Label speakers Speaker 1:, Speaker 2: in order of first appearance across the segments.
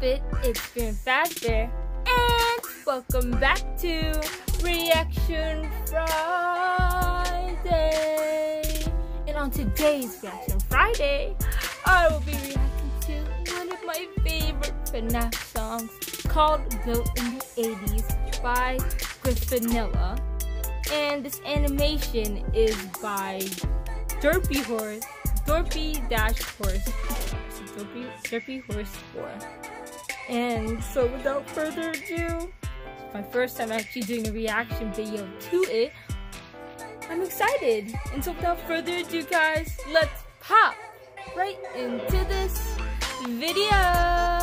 Speaker 1: Puppet, it's been faster, and welcome back to Reaction Friday. And on today's Reaction Friday, I will be reacting to one of my favorite FNAF songs called Built in the 80s by Griffinilla. And this animation is by Derpy Horse, Dorpy Dash Horse, Derpy, Derpy Horse 4. And so without further ado, my first time actually doing a reaction video to it, I'm excited. And so without further ado guys, let's pop right into this video.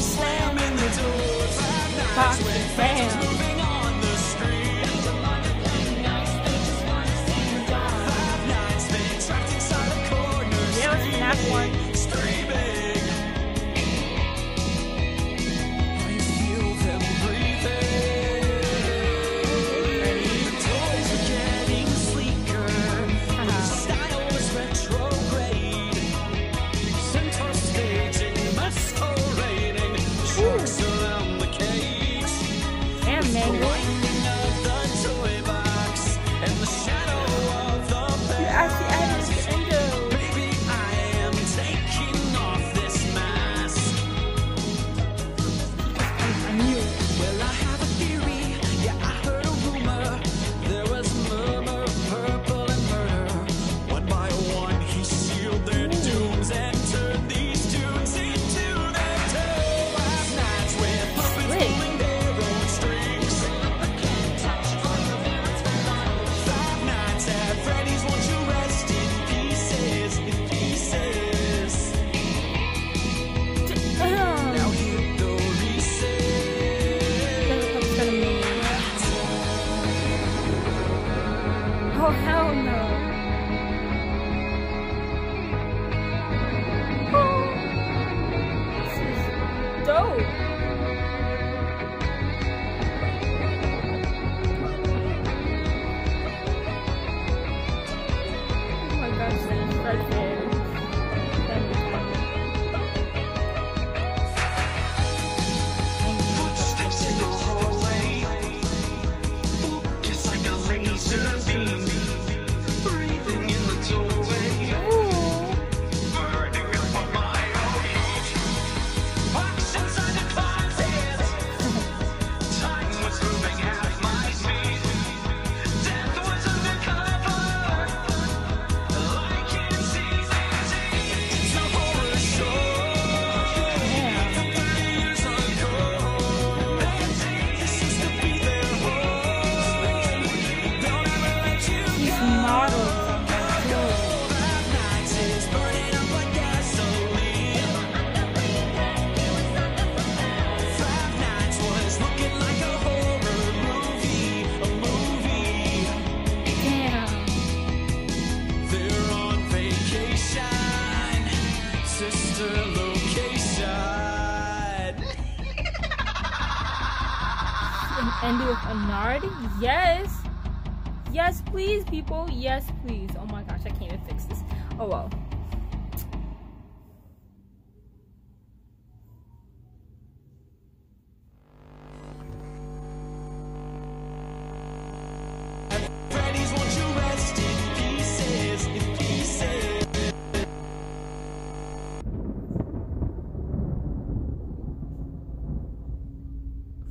Speaker 1: slamming the doors. Pocket bam. Oh, ending with a nard? Yes. Yes, please, people. Yes, please. Oh my gosh, I can't even fix this. Oh well.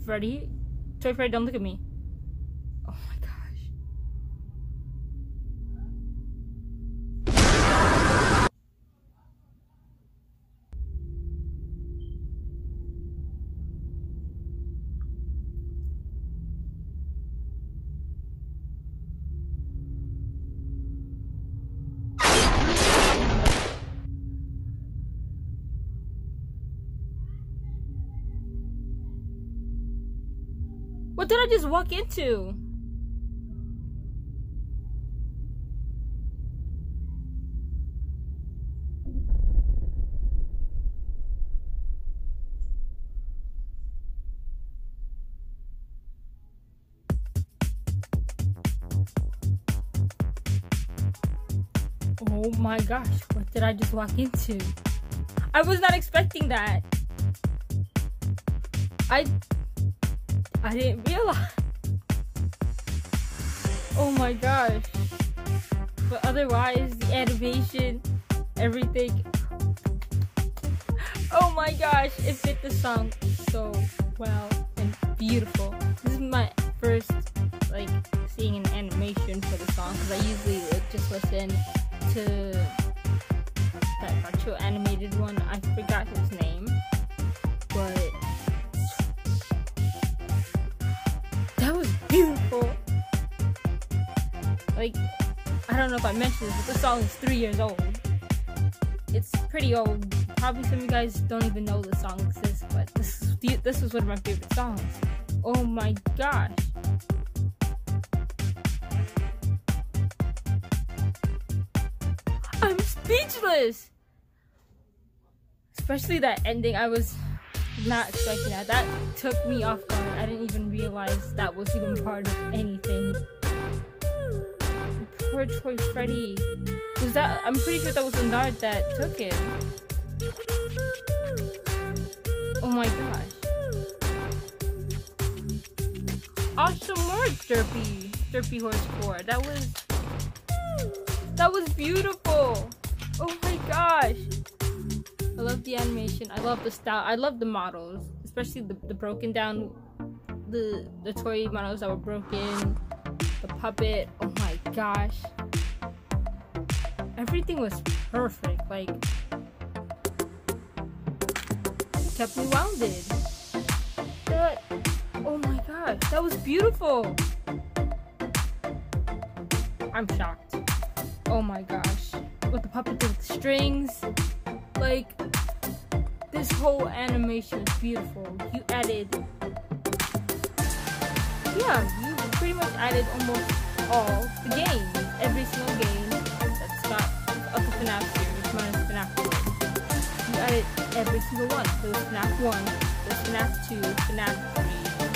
Speaker 1: Freddy Toy Freddy, don't look at me.
Speaker 2: What did I just walk into? Oh my gosh, what did I just walk into? I was not expecting that. I I didn't realize. Oh my gosh. But otherwise, the animation, everything. Oh my gosh, it fit the song so well and beautiful. This is my first like seeing an animation for the song because I usually like, just listen to that retro animated one. I forgot his Like, I don't know if I mentioned this, but the song is three years old. It's pretty old. Probably some of you guys don't even know the song exists, but this is this was one of my favorite songs. Oh my gosh. I'm speechless. Especially that ending, I was not expecting that. That took me off guard. I didn't even realize that was even part of anything. Poor Toy Freddy. Was that? I'm pretty sure that was Leonard that took it. Oh my gosh. Awesome work, Derpy. Derpy Horse 4. That was... That was beautiful. Oh my gosh! I love the animation. I love the style. I love the models, especially the, the broken down, the the toy models that were broken, the puppet. Oh my gosh! Everything was perfect. Like kept me wounded. That oh my gosh, that was beautiful. I'm shocked. Oh my gosh with the puppet with the strings. Like, this whole animation is beautiful. You added, yeah, you pretty much added almost all the games. Every single game that's got up the FNAF series, minus FNAF 2. You added every single one. There was FNAF 1, there's FNAF 2, FNAF 3,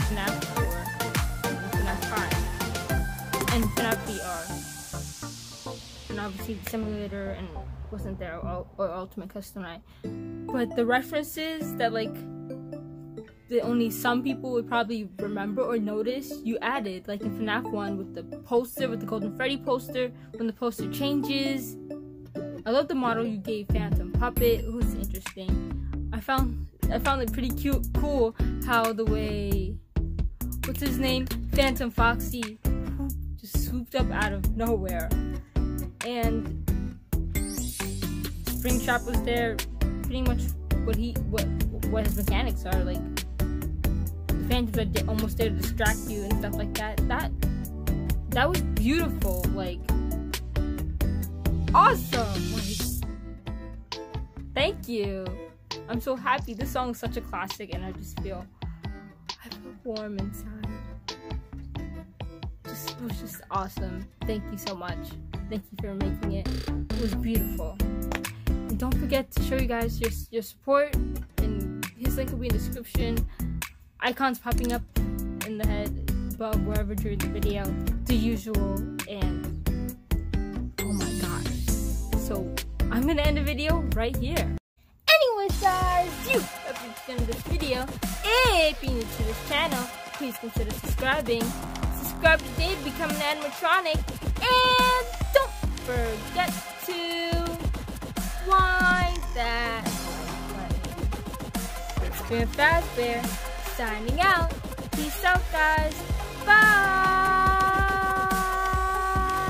Speaker 2: FNAF 4, and FNAF 5, and FNAF VR And obviously the simulator and wasn't there or, or ultimate custom night but the references that like the only some people would probably remember or notice you added like in FNAF 1 with the poster with the Golden Freddy poster when the poster changes. I love the model you gave Phantom Puppet was interesting. I found I found it pretty cute cool how the way what's his name? Phantom Foxy just swooped up out of nowhere. And Springtrap was there pretty much what he what what his mechanics are like the phantoms are almost there to distract you and stuff like that that that was beautiful like awesome like thank you i'm so happy this song is such a classic and i just feel i feel warm inside just it was just awesome thank you so much Thank you for making it. It was beautiful. And don't forget to show you guys your, your support. And his link will be in the description. Icons popping up in the head above wherever during the video. The usual. And oh my gosh. So I'm gonna end the video right here. Anyways guys, you have reached the this video. If you're new to this channel, please consider subscribing. Subscribe today to become an animatronic. And don't forget to wind that button. It's been signing out. Peace out, guys. Bye.